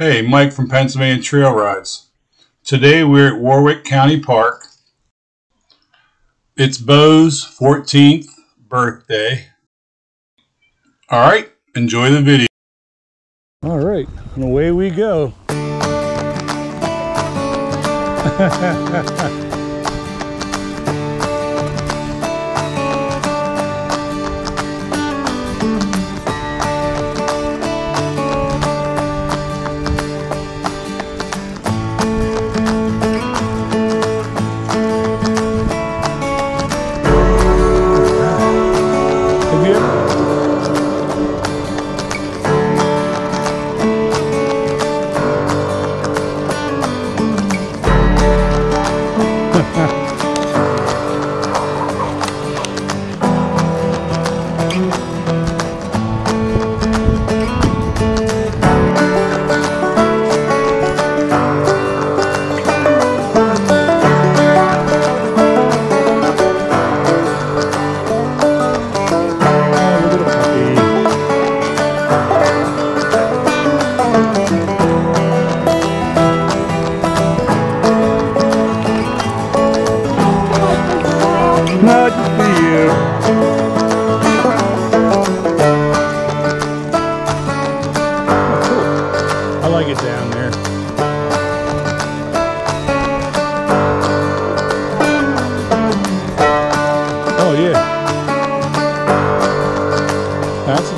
Hey, Mike from Pennsylvania Trail Rides. Today we're at Warwick County Park. It's Bo's 14th birthday. All right, enjoy the video. All right, and away we go.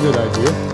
good idea.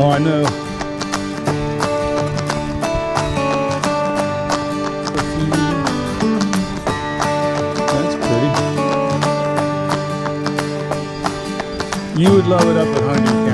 Oh, I know. That's pretty. You would love it up at Honey.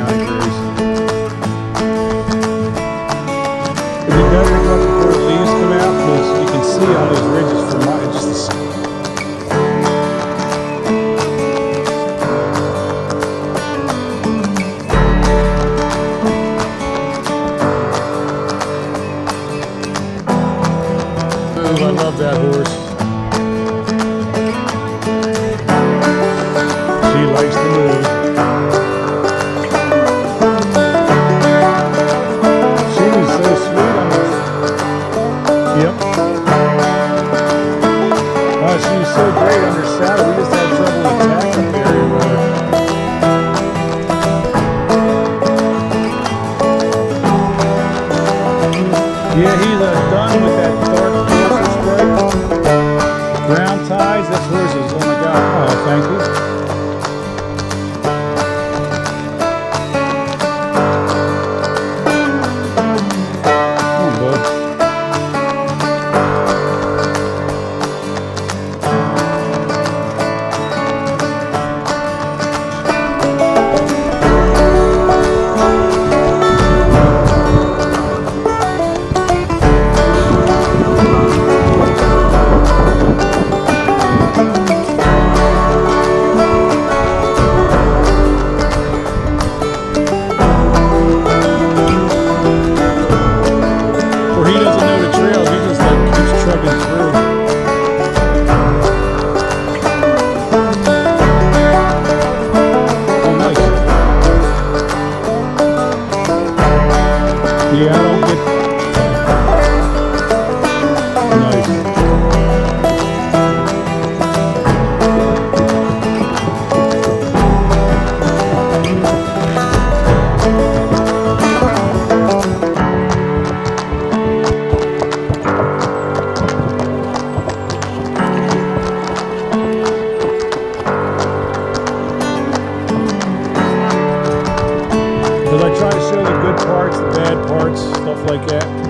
like that.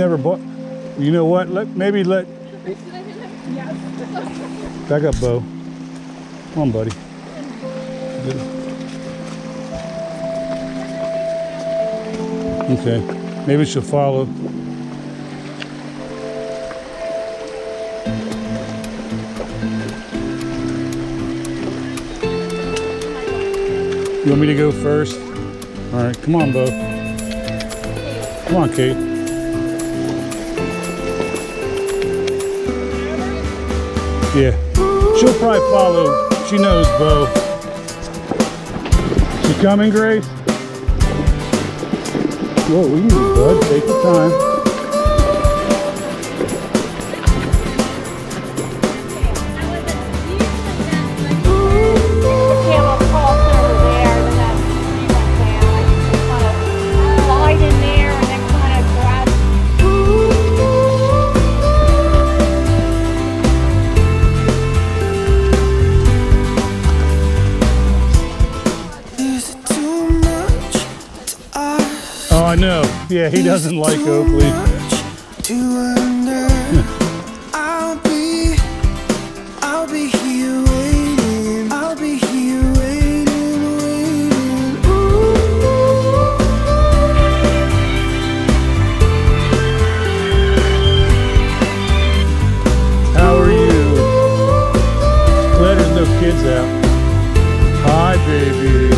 Never bought. You know what? Let maybe let. Back up, Bo. Come on, buddy. Okay, maybe she'll follow. You want me to go first? All right, come on, Bo. Come on, Kate. Yeah, she'll probably follow. She knows, Bo. She coming, Grace? Whoa, easy, bud. Take your time. I know. Yeah, he doesn't like Oakley. I'll be, I'll be here waiting. I'll be here waiting, waiting. Ooh. How are you? Glad there's no kids out. Hi, baby.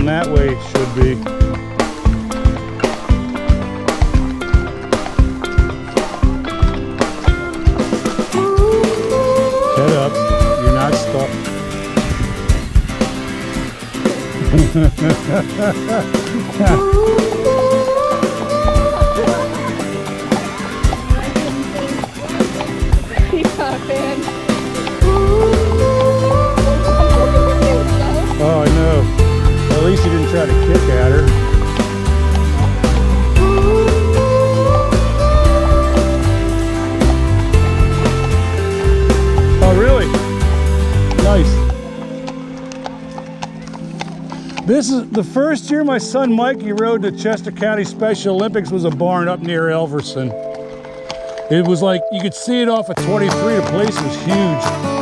Down that way should be. Head up. You're not stuck. least he didn't try to kick at her. Oh, really? Nice. This is the first year my son Mikey rode the Chester County Special Olympics was a barn up near Elverson. It was like you could see it off of 23. The place was huge.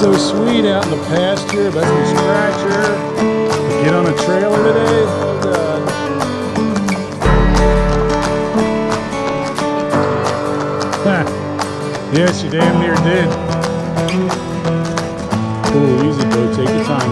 So sweet out in the pasture. Lets me scratch her. Get on a trailer today. God. Uh, yes, you damn near did. Cool, easy, Bo. Take your time,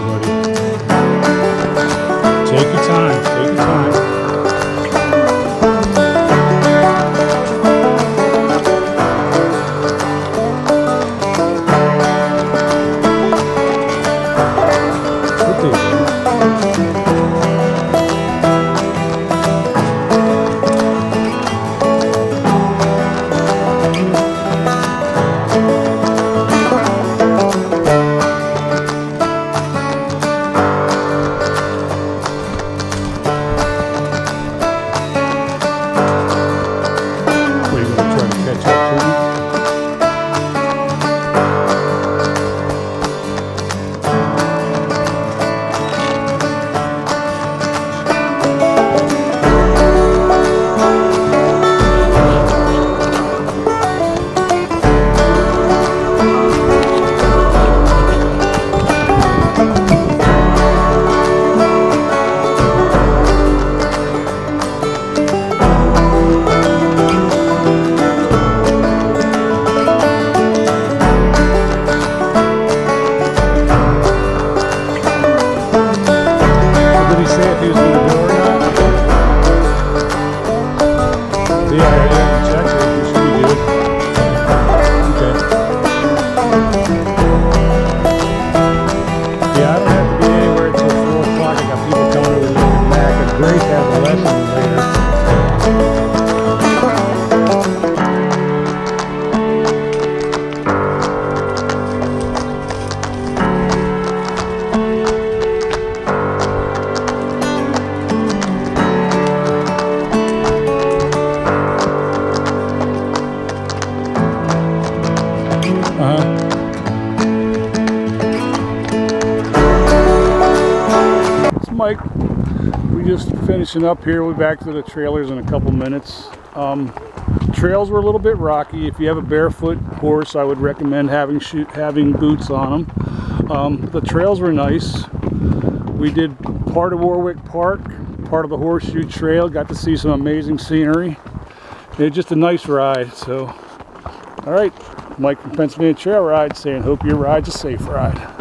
just finishing up here. We'll be back to the trailers in a couple minutes. Um, trails were a little bit rocky. If you have a barefoot horse, I would recommend having having boots on them. Um, the trails were nice. We did part of Warwick Park, part of the Horseshoe Trail. Got to see some amazing scenery. It was just a nice ride. So, all right, Mike from Pennsylvania Trail Ride saying, hope your ride's a safe ride.